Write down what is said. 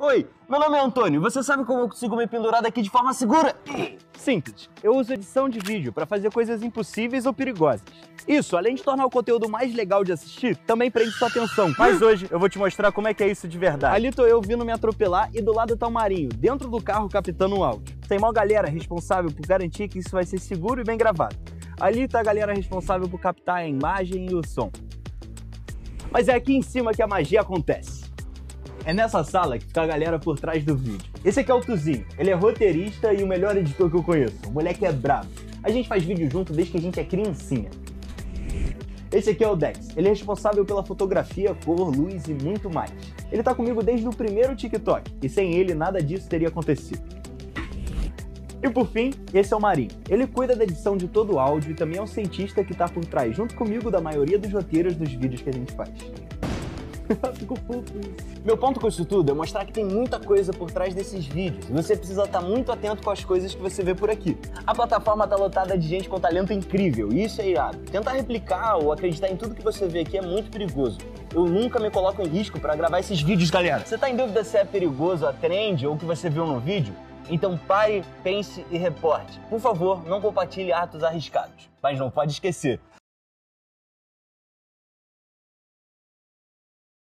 Oi, meu nome é Antônio. Você sabe como eu consigo me pendurar daqui de forma segura? Simples. Eu uso edição de vídeo para fazer coisas impossíveis ou perigosas. Isso, além de tornar o conteúdo mais legal de assistir, também prende sua atenção. Mas hoje eu vou te mostrar como é que é isso de verdade. Ali tô eu vindo me atropelar e do lado tá o Marinho, dentro do carro captando um áudio. Tem uma galera responsável por garantir que isso vai ser seguro e bem gravado. Ali tá a galera responsável por captar a imagem e o som. Mas é aqui em cima que a magia acontece. É nessa sala que fica a galera por trás do vídeo. Esse aqui é o Tuzinho. Ele é roteirista e o melhor editor que eu conheço. O moleque é brabo. A gente faz vídeo junto desde que a gente é criancinha. Esse aqui é o Dex. Ele é responsável pela fotografia, cor, luz e muito mais. Ele tá comigo desde o primeiro TikTok e sem ele nada disso teria acontecido. E por fim, esse é o Marinho. Ele cuida da edição de todo o áudio e também é um cientista que tá por trás, junto comigo, da maioria dos roteiros dos vídeos que a gente faz. Fofo isso. Meu ponto com isso tudo é mostrar que tem muita coisa por trás desses vídeos você precisa estar muito atento com as coisas que você vê por aqui. A plataforma está lotada de gente com talento incrível e isso é irado. Tentar replicar ou acreditar em tudo que você vê aqui é muito perigoso. Eu nunca me coloco em risco para gravar esses vídeos, galera. Você está em dúvida se é perigoso a trend ou o que você viu no vídeo? Então pare, pense e reporte. Por favor, não compartilhe atos arriscados. Mas não pode esquecer,